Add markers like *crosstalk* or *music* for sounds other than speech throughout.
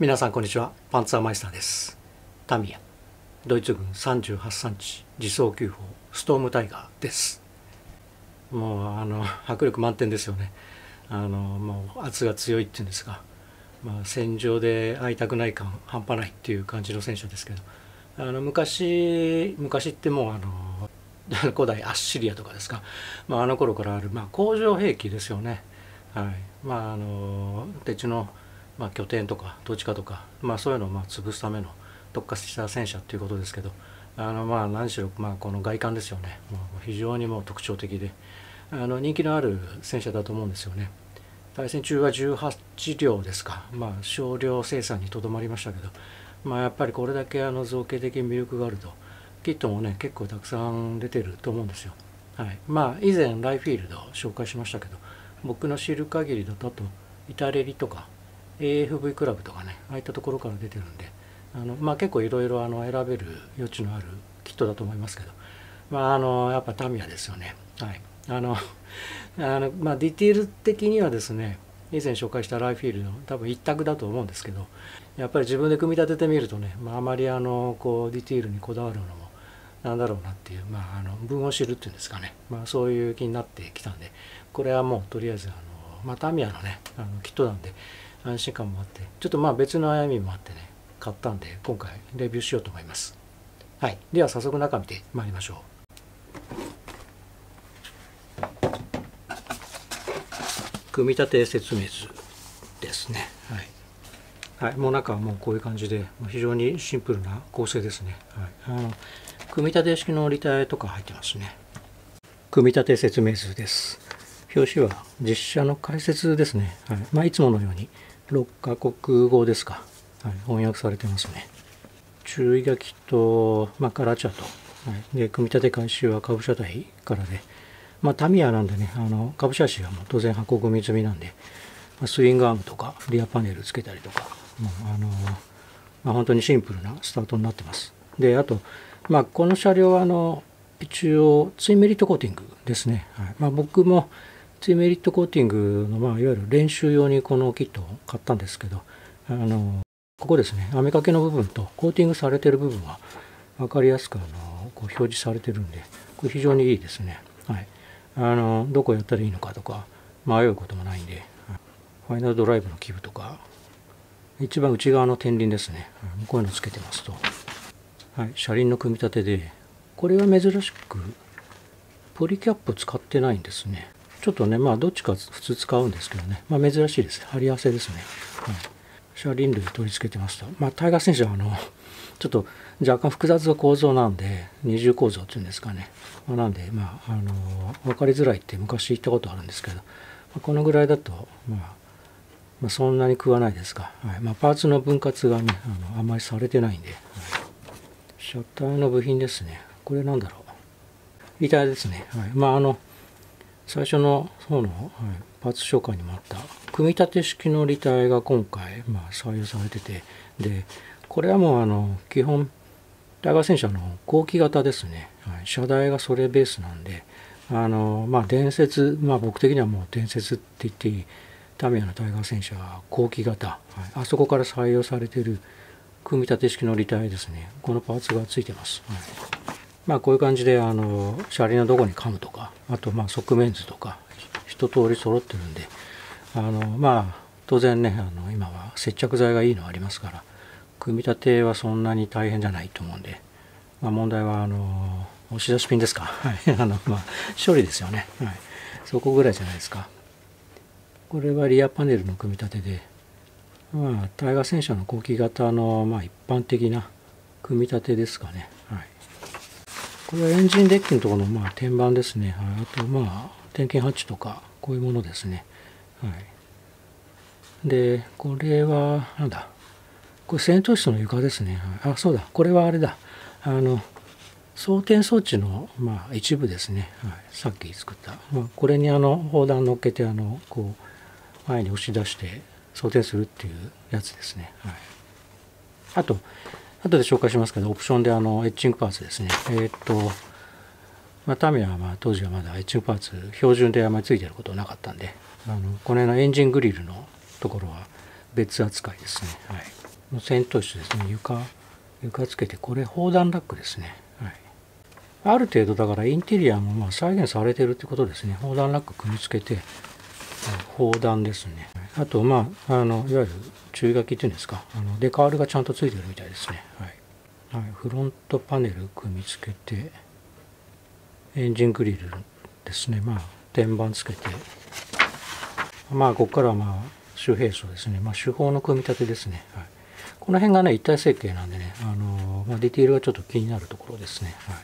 皆さんこんにちは。パンツァーマイスターです。タミヤ。ドイツ軍38産地。自走球砲ストームタイガーです。もうあの迫力満点ですよね。あのもう圧が強いっていうんですか、まあ、戦場で会いたくない感半端ないっていう感じの戦車ですけど。あの昔昔ってもうあの *laughs* 古代アッシリアとかですか、まあ、あの頃からある、まあ、工場兵器ですよね。はい。まああの鉄のまあ、拠点とか土地化とか、まあ、そういうのをまあ潰すための特化した戦車っていうことですけどあのまあ何しろまあこの外観ですよねもう非常にもう特徴的であの人気のある戦車だと思うんですよね。対戦中は18両ですか、まあ、少量生産にとどまりましたけど、まあ、やっぱりこれだけあの造形的魅力があるとキットもね結構たくさん出てると思うんですよ。はい、まあ以前ライフィールドを紹介しましたけど僕の知る限りだとあとイタレリとか AFV クラブとかねああいったところから出てるんであの、まあ、結構いろいろ選べる余地のあるキットだと思いますけど、まあ、あのやっぱタミヤですよね。はいあの *laughs* あのまあ、ディティール的にはですね以前紹介したライフィールド多分一択だと思うんですけどやっぱり自分で組み立ててみるとね、まあ、あまりあのこうディティールにこだわるのもなんだろうなっていう、まあ、あの文を知るっていうんですかね、まあ、そういう気になってきたんでこれはもうとりあえずあの、まあ、タミヤのねあのキットなんで安心感もあってちょっとまあ別の悩みもあってね買ったんで今回レビューしようと思います。はい。では早速中見てまいりましょう。組み立て説明図ですね。はい、はい、もう中はもうこういう感じで非常にシンプルな構成ですね、はい、あの組み立て式の履帯とか入ってますね。組み立て説明図です。表紙は実写の解説ですね、はい。まあ、いつものように6カ国語ですか、はい、翻訳されてますね。注意書きと、まあ、カラーチャート、はい、で組み立て開始は株車体からで、まあ、タミヤなんでねあの株車紙はもう当然箱組み済みなんで、まあ、スイングアームとかリアパネルつけたりとかもうあの、まあ、本当にシンプルなスタートになってます。であと、まあ、この車両はあの一応ツインメリットコーティングですね、はいまあ、僕もツイメリットコーティングの、まあ、いわゆる練習用にこのキットを買ったんですけどあのここですね網掛けの部分とコーティングされてる部分は分かりやすくあのこう表示されてるんでこれ非常にいいですね、はい、あのどこやったらいいのかとか迷うこともないんでファイナルドライブの基部とか一番内側の天輪ですね。こういうのつけてますと、はい、車輪の組み立てでこれは珍しくポリキャップ使ってないんですね。ちょっとね、まあ、どっちか普通使うんですけどね、まあ、珍しいです。貼り合わせですね。はい、車輪類取り付けてますと。まあ、タイガー選手は、あの、ちょっと若干複雑な構造なんで、二重構造っていうんですかね。まあ、なんで、まあ、あの、分かりづらいって昔言ったことあるんですけど、まあ、このぐらいだと、まあ、まあ、そんなに食わないですが、はいまあ、パーツの分割がね、あのあんまりされてないんで、はい、車体の部品ですね。これなんだろう。板ですね。はい。まあ、あの、最初の方の、はい、パーツ紹介にもあった組み立て式の履帯が今回、まあ、採用されててでこれはもうあの基本タイガー戦車の後期型ですね、はい、車台がそれベースなんであのまあ伝説まあ僕的にはもう伝説って言っていいタミヤのタイガー戦車後期型、はい、あそこから採用されている組み立て式の履帯ですね。このパーツがついてます、はい。まあこういう感じであの車輪のどこに噛むとかあとまあ側面図とか一通り揃ってるんであのまあ当然ねあの今は接着剤がいいのありますから組み立てはそんなに大変じゃないと思うんで、まあ、問題はあの押し出しピンですか、はい、*laughs* あのまあ処理ですよね、はい、そこぐらいじゃないですか。これはリアパネルの組み立てでまあタイガー戦車の後期型のまあ一般的な組み立てですかね、はい、これはエンジンデッキのところのまあ天板ですね。はい、あとまあ点検ハッチとかこういうものですね。はい、で、これはなんだこれ戦闘室の床ですね。はい、あ、そうだ。これはあれだ。あの装填装置の、まあ、一部ですね、はい、さっき作った、まあ、これにあの砲弾乗っけてあのこう前に押し出して装填するっていうやつですね、はい、あと後で紹介しますけどオプションであのエッチングパーツですね。えー、っとまあ、タミヤはまあ当時はまだエッチングパーツ標準であまりついてることなかったんであのこの辺のエンジングリルのところは別扱いですね、はい、の先頭室ですね。床床つけてこれ砲弾ラックですね、はい、ある程度だからインテリアもまあ再現されてるってことですね。砲弾ラック組み付けて砲弾ですね。あとまああのいわゆる注意書きっていうんですか。あのデカールがちゃんとついてるみたいですね。はい、はい、フロントパネル組み付けてエンジングリルですね。まあ天板つけて。まあここからはまあ周平層ですね。まあ手法の組み立てですね、はい、この辺がね一体設計なんでねあの、まあ、ディティールがちょっと気になるところですね、はい、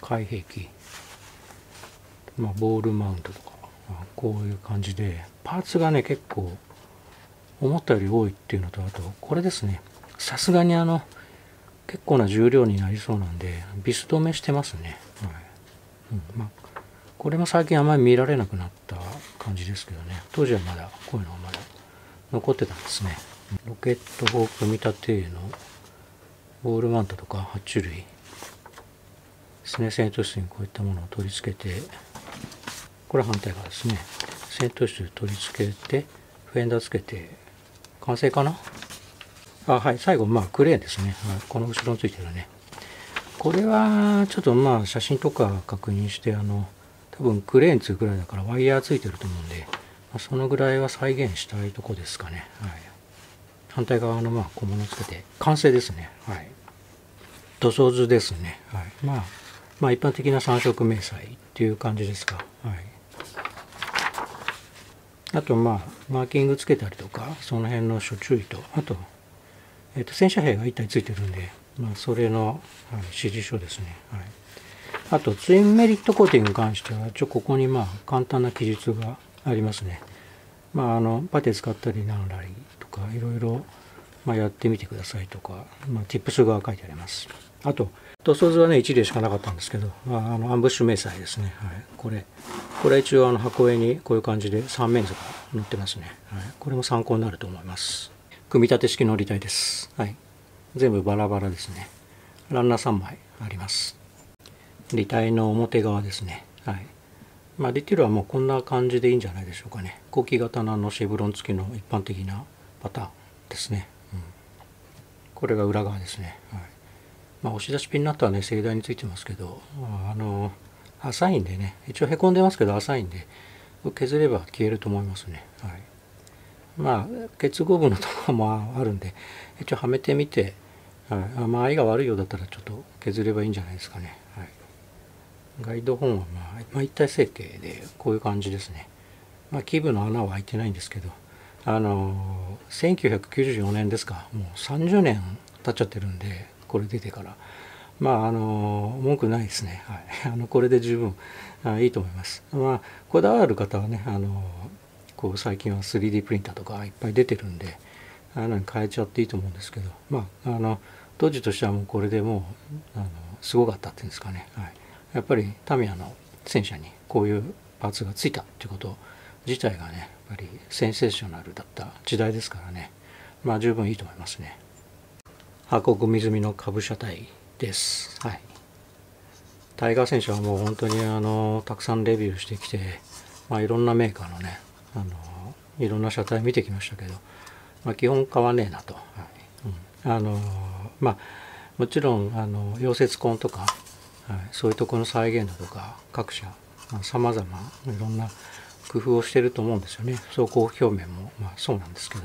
開閉器。まあボールマウントとか、こういう感じでパーツがね結構思ったより多いっていうのとあとこれですね。さすがにあの結構な重量になりそうなんでビス止めしてますね、はい。うん。ま、これも最近あまり見られなくなった感じですけどね。当時はまだこういうのがまだ残ってたんですね。ロケット砲組み立てのボールマントとか爬虫類。ですね戦闘室にこういったものを取り付けてこれは反対側ですね。戦闘室取り付けてフェンダーつけて完成かな？あはい最後まあクレーンですね、はい、この後ろについてるね。これはちょっとまあ写真とか確認してあの多分クレーンつうぐらいだからワイヤーついてると思うんで、まあ、そのぐらいは再現したいとこですかね。はい。反対側のまあ小物つけて完成ですね。はい。塗装図ですね。はい。まあまあ一般的な三色迷彩っていう感じですか。はい。あとまあマーキングつけたりとかその辺の諸注意とあと,、えー、と戦車兵が1体ついてるんで、まあ、それの、はい、指示書ですね、はい、あとツインメリットコーティングに関してはちょここにまあ簡単な記述がありますね。まああのパテ使ったりなんらりとかいろいろま、やってみてくださいとか、まあ、tips が書いてあります。あと塗装図はね1例しかなかったんですけど、まあ、あのアンブッシュ迷彩ですね、はい、これ。これ一応あの箱絵にこういう感じで3面図が載ってますね、はい、これも参考になると思います。組み立て式の履体です、はい、全部バラバラですね。ランナー3枚あります。履体の表側ですね。はい。まあ、ディティールはもうこんな感じでいいんじゃないでしょうかね。後期型のシェブロン付きの一般的なパターンですね、うん、これが裏側ですね、はい。まあ、押し出しピンナットはね盛大についてますけどあの浅いんでね一応へこんでますけど浅いんで削れば消えると思いますね、はい、まあ結合部のとこもあるんで一応はめてみて、はい、まあ愛が悪いようだったらちょっと削ればいいんじゃないですかね、はい、ガイド本は、まあ、まあ、一体成形でこういう感じですね。まあ基部の穴は開いてないんですけどあの1994年ですか。もう30年経っちゃってるんでこれ出てから。まああの文句ないですね、はい、*laughs* あのこれで十分あいいと思います。まあこだわる方はねあのこう最近は 3D プリンターとかいっぱい出てるんであの変えちゃっていいと思うんですけど。まああの当時としてはもうこれでもうあのすごかったっていうんですかね、はい、やっぱりタミヤの戦車にこういうパーツがついたっていうこと自体がねやっぱりセンセーショナルだった時代ですからね。まあ十分いいと思いますね。箱組済みの株車体です。はい。タイガー選手はもう本当にあのたくさんレビューしてきて、まあ、いろんなメーカーのねあのいろんな車体見てきましたけど、まあ、基本買わねえなと、はい。うん、あのまあもちろんあの溶接痕とか、はい、そういうとこの再現だとか各社さまざ、まいろんな工夫をしてると思うんですよね。走行表面も、まあ、そうなんですけど、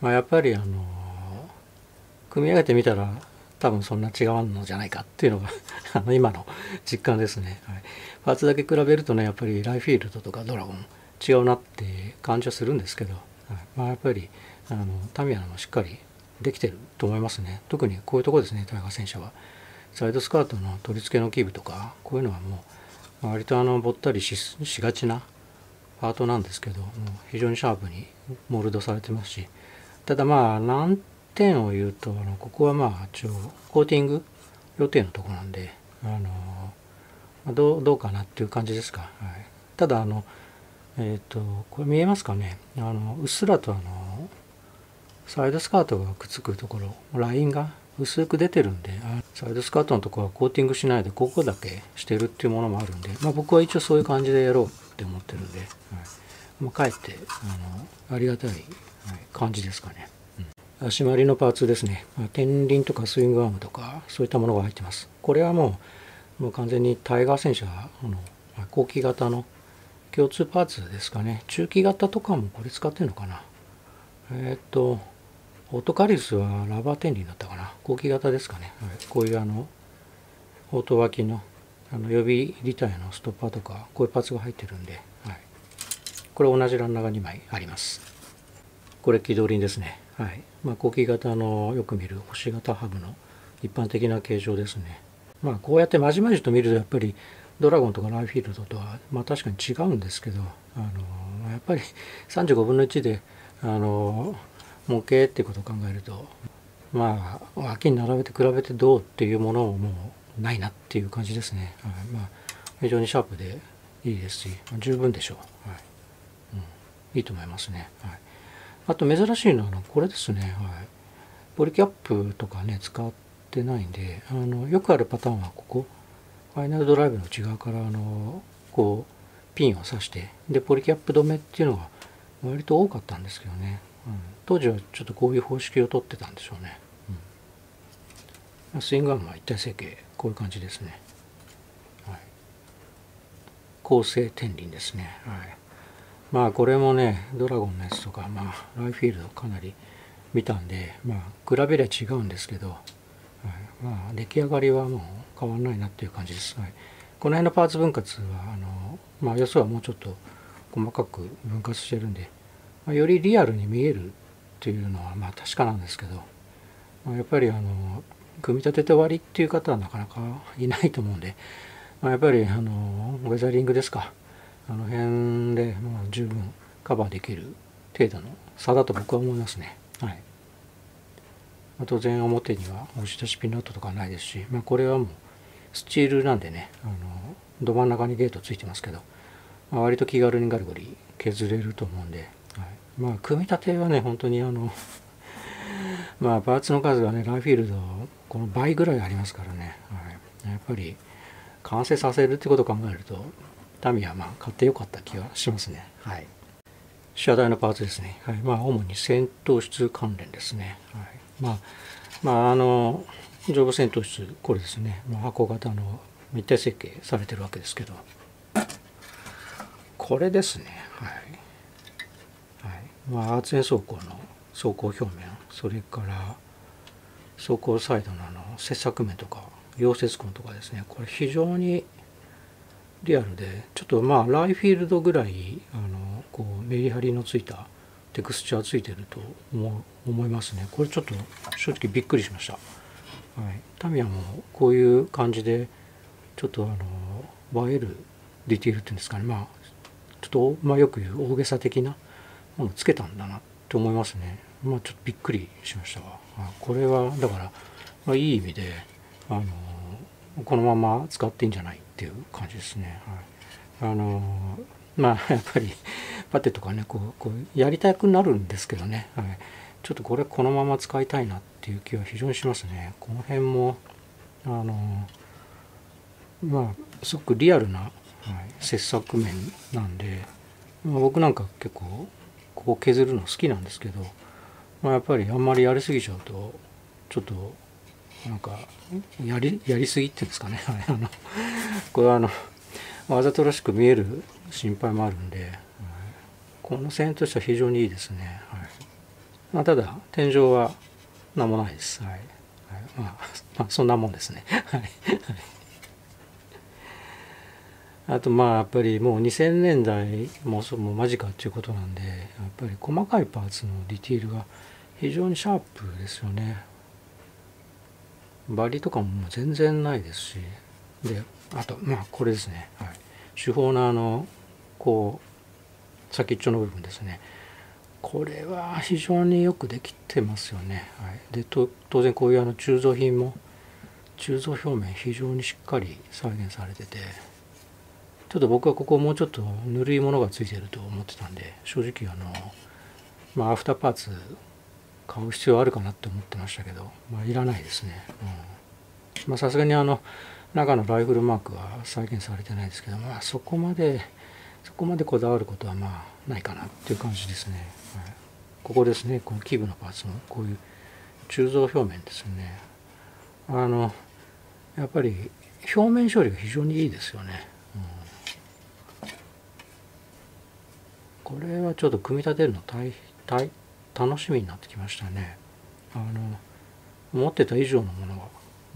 まあ、やっぱりあの組み上げてみたら多分そんな違うのじゃないかっていうのが *laughs* あの今の実感ですね、はい、パーツだけ比べるとねやっぱりライフィールドとかドラゴン違うなって感じはするんですけど、はい。まあ、やっぱりあのタミヤもしっかりできてると思いますね。特にこういうとこですねタイガー戦車は。サイドスカートの取り付けの基部とかこういうのはもう割とあのぼったりしがちなパートなんですけど非常にシャープにモールドされてますし。ただまあなん点を言うとあのここはまあ一応コーティング予定のとこなんであのどうどうかなっていう感じですか、はい、ただあのえっ、ー、とこれ見えますかね。あのうっすらとあのサイドスカートがくっつくところラインが薄く出てるんでサイドスカートのところはコーティングしないでここだけしてるっていうものもあるんで、まあ、僕は一応そういう感じでやろうって思ってるんで、はい。まあ、かえってあのありがたい感じですかね。足回りのパーツですね、天輪とかスイングアームとかそういったものが入ってます。これはもうもう完全にタイガー戦車の後期型の共通パーツですかね。中期型とかもこれ使ってるのかな。えー、っとオートカリスはラバー天輪だったかな。後期型ですかね、はい、こういうあのオート脇のあの予備リタイのストッパーとかこういうパーツが入ってるんで、はい、これ同じランナーが2枚あります。これ気取りですね。はい。まあ後期型のよく見る星型ハブの一般的な形状ですね。まあこうやってまじまじと見るとやっぱりドラゴンとかライフィールドとはまあ確かに違うんですけどあのやっぱり *laughs* 35分の1であの模型っていうことを考えるとまあ脇に並べて比べてどうっていうものをもうないなっていう感じですね、はい、まあ非常にシャープでいいですし十分でしょう、はい。うん、いいと思いますね、はい、あと珍しいのはこれですね、はい、ポリキャップとかね使ってないんであのよくあるパターンはここ。ファイナルドライブの内側からあのこうピンを刺してでポリキャップ止めっていうのが割と多かったんですけどね、うん、当時はちょっとこういう方式をとってたんでしょうね、うん、スイングアームは一体成形こういう感じですね、はい、構成天輪ですね、はい、まあこれもねドラゴンのやつとかまあライフィールドかなり見たんでまあ比べりゃ違うんですけど、はい、まあ出来上がりはもう変わんないなっていう感じです、はい、この辺のパーツ分割はあのまあよそはもうちょっと細かく分割してるんで、まあ、よりリアルに見えるっていうのはまあ確かなんですけど、まあ、やっぱりあの組み立てて終わりっていう方はなかなかいないと思うんで、まあ、やっぱりあのウェザリングですか。あの辺でもう十分カバーできる程度の差だと僕は思いますね。はい、当然表には押し出しピンナットとかないですし、まあ、これはもうスチールなんでねあのど真ん中にゲートついてますけどまあ、割と気軽にガリガリ削れると思うんで、はい、まあ組み立てはね本当にあの *laughs* まあパーツの数がねライフィールドこの倍ぐらいありますからね、はい、やっぱり完成させるってことを考えるとタミはまあ買ってよかった気がしますね。はい。車台のパーツですね、はい、まあ主に戦闘室関連ですね、はい、まあまああの上部戦闘室これですね、まあ、箱型の密体設計されてるわけですけど。これですね。はい、はい。まあ、アーツ円走行の走行表面。それから走行サイドのあの切削面とか溶接痕とかですね。これ非常にリアルでちょっとまあライフィールドぐらいあのこうメリハリのついたテクスチャーついてると思思いますね。これちょっと正直びっくりしました、はい、タミヤもこういう感じでちょっとあの映えるディティールっていうんですかね。まあちょっと、まあ、よく言う大げさ的なものつけたんだなって思いますね。まあ、ちょっとびっくりしましたわ。これはだから、まあ、いい意味であのこのまま使っていいんじゃないっていう感じですね。はい、あのまあ *laughs* やっぱりパテとかねこうこうやりたくなるんですけどね、はい、ちょっとこれこのまま使いたいなっていう気は非常にしますね。この辺もあのまあすごくリアルなはい、切削面なんで、まあ、僕なんか結構ここ削るの好きなんですけど、まあ、やっぱりあんまりやりすぎちゃうとちょっとなんかやりやりすぎっていうんですかね。*laughs* あのこれはあのわざとらしく見える心配もあるんで、この線としては非常にいいですね、はい。まあ、ただ天井は何もないです、はい。はい、まあ、*laughs* まあ、そんなもんですね。*laughs* はい。あとまあやっぱりもう2000年代もそも間近っていうことなんでやっぱり細かいパーツのディティールが非常にシャープですよね。バリとかも全然ないですし。であとまあこれですね、はい、手法のあのこう先っちょの部分ですね。これは非常によくできてますよね、はい、で当然こういうあの鋳造品も鋳造表面非常にしっかり再現されててちょっと僕はここもうちょっとぬるいものがついてると思ってたんで正直あのまあアフターパーツ買う必要あるかなって思ってましたけどまあいらないですね。まあさすがにあの中のライフルマークは再現されてないですけどまあそこまでそこまでこだわることはまあないかなっていう感じですね、はい、ここですね。この基部のパーツもこういう鋳造表面ですね。あのやっぱり表面処理が非常にいいですよね、これはちょっと組み立てるの大大楽しみになってきましたね。あの思ってた以上のものが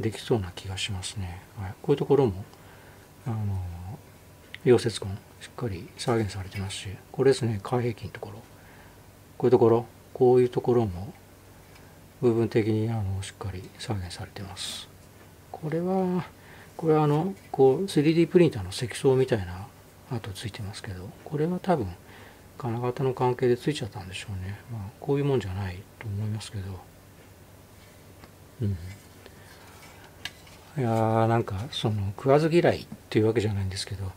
できそうな気がしますね、はい、こういうところもあの溶接痕しっかり再現されてますしこれですね開閉器のところ。こういうところこういうところも部分的にあのしっかり再現されてます。これはこれはあのこう 3D プリンターの積層みたいな跡ついてますけどこれは多分金型の関係でついちゃったんでしょうね。まあこういうもんじゃないと思いますけど。うん。いやーなんかその食わず嫌いっていうわけじゃないんですけど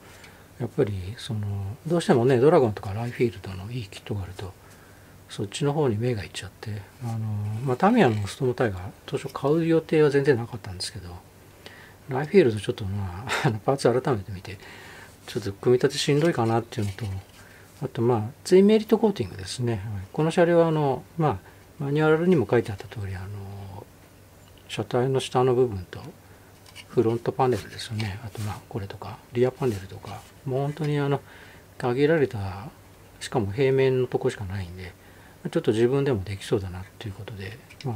やっぱりそのどうしてもねドラゴンとかライフィールドのいいキットがあるとそっちの方に目がいっちゃってあの、まあ、タミヤのストームタイガー当初買う予定は全然なかったんですけどライフィールドちょっとまあ *laughs* パーツ改めて見てちょっと組み立てしんどいかなっていうのとあとまあツインメリットコーティングですね。この車両はあのまあマニュアルにも書いてあった通りあの車体の下の部分とフロントパネルですよね。あとまあこれとかリアパネルとかもう本当にあの限られたしかも平面のとこしかないんでちょっと自分でもできそうだなっていうことでまあ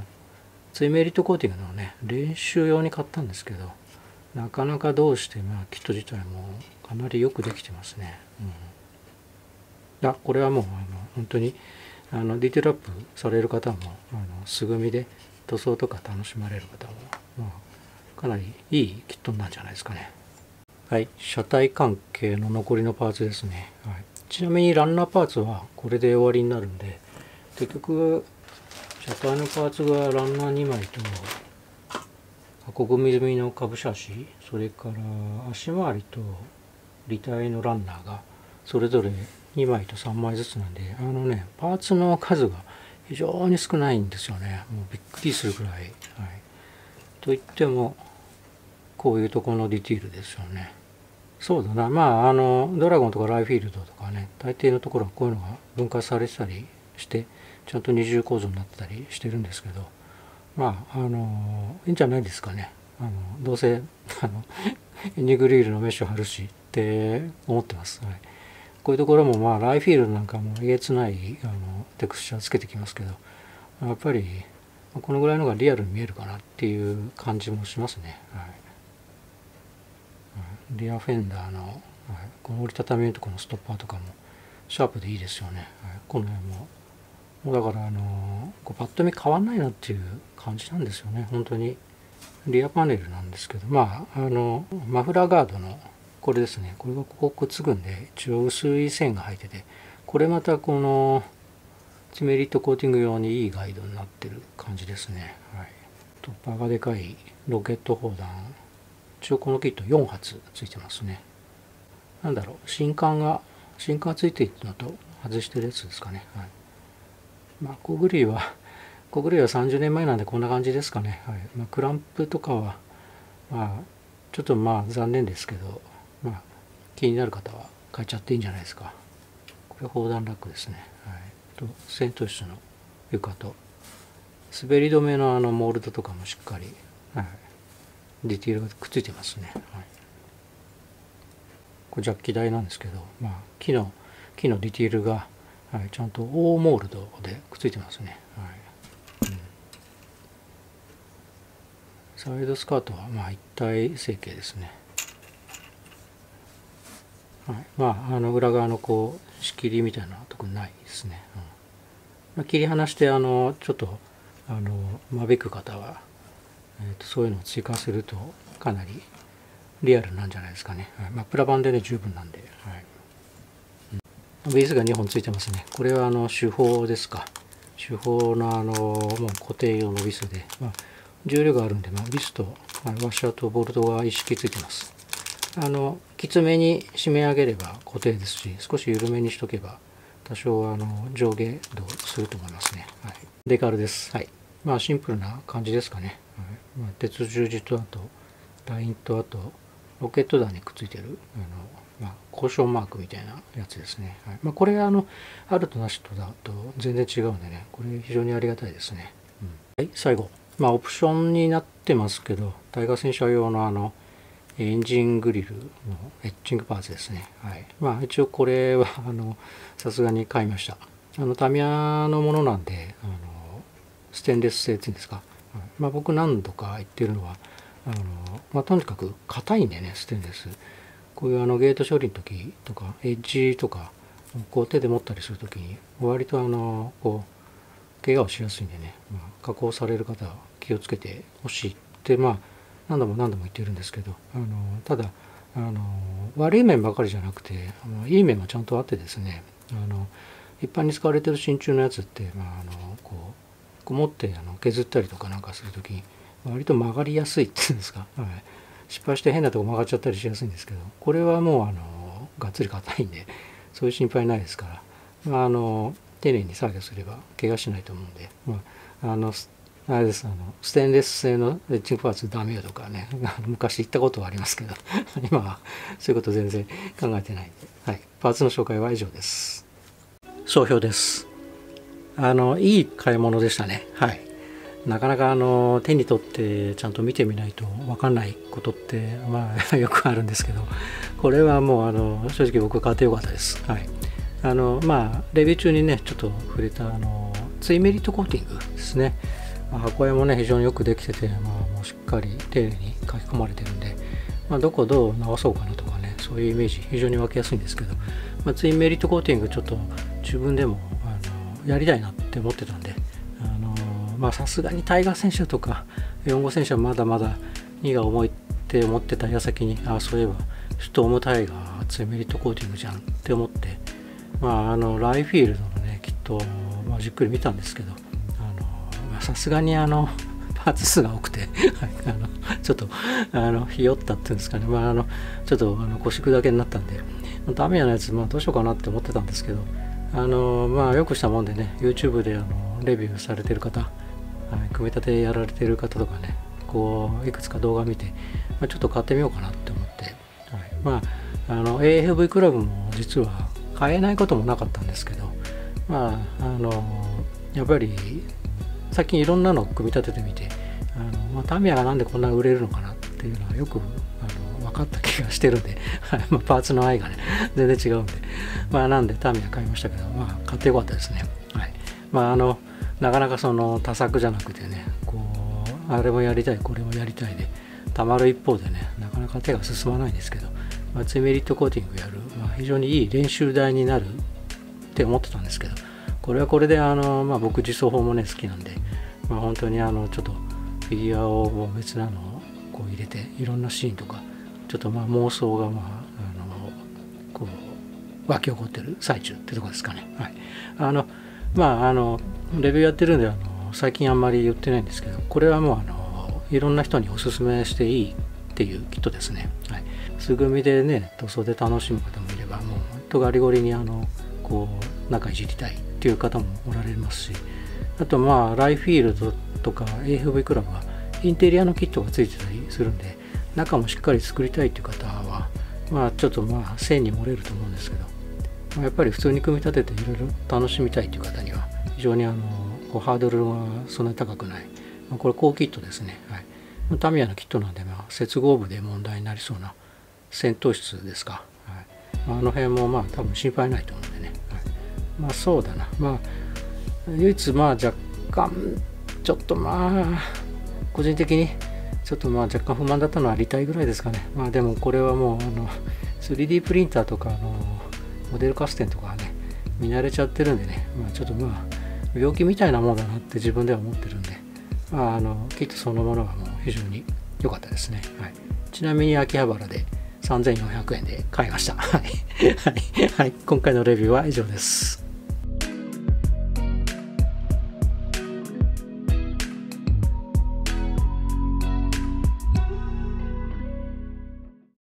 ツイメリットコーティングのね練習用に買ったんですけどなかなかどうしてまあキット自体もかなりよくできてますね、うん、あこれはもうあの本当にあのディテールアップされる方もあの素組みで塗装とか楽しまれる方も、まあ、かなりいいキットなんじゃないですかね。はい、車体関係の残りのパーツですね。はい、ちなみにランナーパーツはこれで終わりになるんで、結局、車体のパーツがランナー2枚と、箱組み済みの株車足、それから足回りと履体のランナーがそれぞれ2枚と3枚ずつなんで、あのね、パーツの数が非常に少ないんですよね。もうびっくりするくらい。はい、といっても、こういうとこのディティールですよね。そうだなまああのドラゴンとかライフィールドとかね大抵のところはこういうのが分割されてたりしてちゃんと二重構造になってたりしてるんですけどまああのいいんじゃないですかねあのどうせあの *laughs* ニグリールのメッシュ貼るしって思ってます、はい、こういうところもまあライフィールドなんかもえげつないあのテクスチャーつけてきますけどやっぱりこのぐらいのがリアルに見えるかなっていう感じもしますね、はい。リアフェンダーの、はい、この折りたたみのとこのストッパーとかもシャープでいいですよね、はい、この辺ももうだからあのこうパッと見変わんないなっていう感じなんですよね。本当に。リアパネルなんですけどまああのマフラーガードのこれですね。これがここくっつくんで一応薄い線が入っててこれまたこのチメリットコーティング用にいいガイドになってる感じですね、はい、トッパーがでかいロケット砲弾。一応このキット4発ついてますね。なんだろう新管が新管ついているのと外してるやつですかね。はい。まあコグリーはコグリーは30年前なんでこんな感じですかね。はい。まあ、クランプとかはまあちょっとまあ残念ですけど気になる方は変えちゃっていいんじゃないですか。これ砲弾ラックですね。はい。と戦闘室の床と滑り止めのあのモールドとかもしっかり、はい、ディティールがくっついてますね、はい、これジャッキ台なんですけど、まあ、木の木のディティールが、はい、ちゃんとオーモールドでくっついてますね、はい。うん、サイドスカートはまあ一体成形ですね。はい、まああの裏側のこう仕切りみたいなとこないですね、うん。まあ、切り離してあのちょっとあの間引く方はえーと、そういうのを追加するとかなりリアルなんじゃないですかね、はい。まあ、プラ版でね十分なんで、はい。うん、ベースが2本ついてますね。これはあの手法ですか。手法のあのもう固定用のビスで、まあ、重量があるんで、まあ、ビスと、まあ、ワッシャーとボルトが一式ついてます。あのきつめに締め上げれば固定ですし少し緩めにしとけば多少あの上下動すると思いますね、はい、デカールです。はい。まあシンプルな感じですかね。はい。まあ、鉄十字とあとラインとあとロケット弾にくっついてるあの、まあ、交渉マークみたいなやつですね、はい。まあ、これあのあるとなしとだと全然違うんでねこれ非常にありがたいですね、うん、はい、最後、まあ、オプションになってますけど、タイガー戦車用のあの、エンジングリルのエッチングパーツですね。はい。まあ、一応これは、あの、さすがに買いました。あの、タミヤのものなんで、あの、ステンレス製っていうんですか。まあ、僕何度か言ってるのは、あの、まあ、とにかく硬いんでね、ステンレス。こういうあのゲート処理の時とか、エッジとか、こう手で持ったりする時に、割とあの、こう、怪我をしやすいんでね、まあ、加工される方は気をつけてほしいってまあ何度も何度も言ってるんですけどあのただあの悪い面ばかりじゃなくてあのいい面もちゃんとあってですねあの一般に使われてる真鍮のやつって、まあ、あのこうこもってあの削ったりとかなんかする時割と曲がりやすいっていうんですか、はい、失敗して変なとこ曲がっちゃったりしやすいんですけどこれはもうあのがっつり硬いんでそういう心配ないですから、まあ、あの丁寧に作業すれば怪我しないと思うんで、まあ、あのあれですあのステンレス製のレッチングパーツダメよとかね *laughs* 昔言ったことはありますけど *laughs* 今はそういうこと全然考えてないんで、はい、パーツの紹介は以上です。総評です。あのいい買い物でしたね。はい。なかなかあの手に取ってちゃんと見てみないと分かんないことってまあ *laughs* よくあるんですけどこれはもうあの正直僕買ってよかったです。はい。あのまあレビュー中にねちょっと触れたあのツイメリットコーティングですね、まあ、箱絵もね非常によくできてて、まあ、もうしっかり丁寧に書き込まれてるんで、まあ、どこどう直そうかなとかねそういうイメージ非常に分けやすいんですけど、まあ、ツインメリットコーティングちょっと自分でもあのやりたいなって思ってたんでさすがにタイガー選手とか4号選手はまだまだ荷が重いって思ってた矢先にあそういえばストームタイガーツインメリットコーティングじゃんって思ってまあ、あのライフィールドのねきっと、まあ、じっくり見たんですけどさすがにあのパーツ数が多くて *laughs* あのちょっとあのひよったっていうんですかね、まあ、あのちょっとあの腰砕けになったんでダメなやつ、まあ、どうしようかなって思ってたんですけどあのまあよくしたもんでね YouTube であのレビューされてる方、はい、組み立てやられてる方とかねこういくつか動画見て、まあ、ちょっと買ってみようかなって思って、はい、まああの AFV クラブも実は買えないこともなかったんですけどまああのやっぱり最近いろんなのを組み立ててみてあの、まあ、タミヤがなんでこんな売れるのかなっていうのはよくあの分かった気がしてるんで *laughs* まあ、パーツの愛がね全然違うんで。まあなんでタミヤ買いましたけどまあ買ってよかったですね。はい。まああのなかなかその多作じゃなくてねこうあれもやりたいこれもやりたいでたまる一方でねなかなか手が進まないんですけどまあ、ツイメリットコーティングやる、まあ、非常にいい練習台になるって思ってたんですけどこれはこれであの、まあ、僕自走法もね好きなんで、まあ、本当にあのちょっとフィギュアを別なのをこう入れていろんなシーンとかちょっとまあ妄想がまああのこう湧き起こってる最中ってとこですかね。はい、あのまああのレビューやってるんであの最近あんまり言ってないんですけどこれはもうあのいろんな人におすすめしていいっていうキットですね。はい、素組みでね塗装で楽しむ方もいればもうとガリゴリにあのこう中いじりたいっていう方もおられますしあとまあライフィールドとか AFV クラブはインテリアのキットがついてたりするんで中もしっかり作りたいっていう方はまあちょっとまあ線に漏れると思うんですけど、まあ、やっぱり普通に組み立てていろいろ楽しみたいっていう方には非常にあのこうハードルがそんなに高くない、まあ、これ高キットですね、はい、タミヤのキットなんで、まあ、接合部で問題になりそうな戦闘室ですか、はい、あの辺もまあ多分心配ないと思うんでね、まあそうだなまあ唯一まあ若干ちょっとまあ個人的にちょっとまあ若干不満だったのはりたいぐらいですかねまあでもこれはもうあの 3D プリンターとかあのモデルカステンとかはね見慣れちゃってるんでね、まあ、ちょっとまあ病気みたいなもんだなって自分では思ってるんで、まあ、あのキットそのものはもう非常に良かったですね、はい、ちなみに秋葉原で3400円で買いました。はい。はい。今回のレビューは以上です。